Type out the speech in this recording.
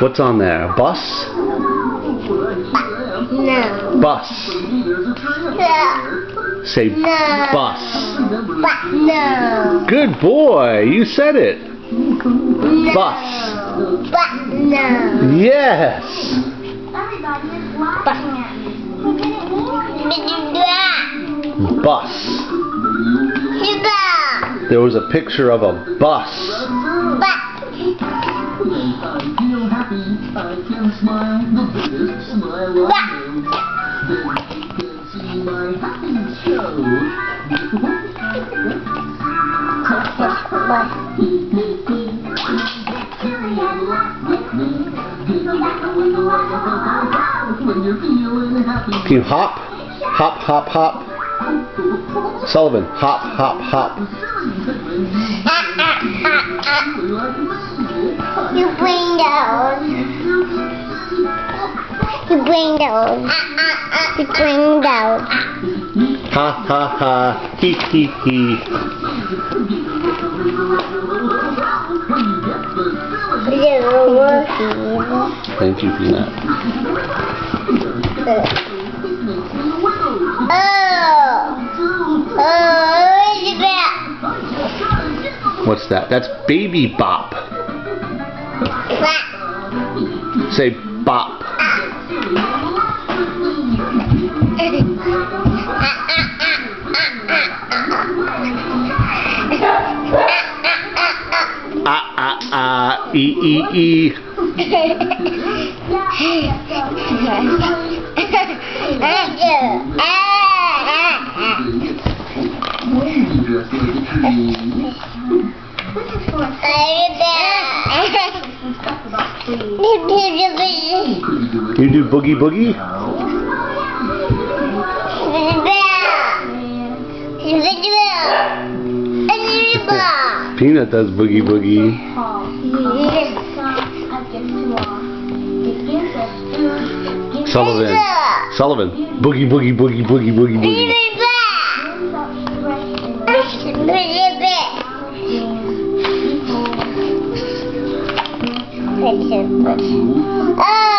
What's on there? A bus? No. Bus. No. Say No. bus. But no. Good boy. You said it. No. Bus. But no. Yes. Everybody is laughing at me. Bus. There was a picture of a bus. But. I feel happy, I can smile, the biggest smile I know. Then you can see my happiness show. Carry on laugh with me. People like the way you like it, when you're feeling happy. Can you hop? Hop, hop, hop. Sullivan, hop, hop, hop. You bring those. You bring those. Ha, ha, ha. Hee, hee, hee. Thank you, Peanut. Oh. Oh, that. What's that? That's Baby Bop. Say bop. A, e, A, I, I, I. Aí, Can you do boogie boogie? Peanut does boogie boogie. Sullivan. Sullivan. Boogie boogie boogie boogie boogie boogie. Oh!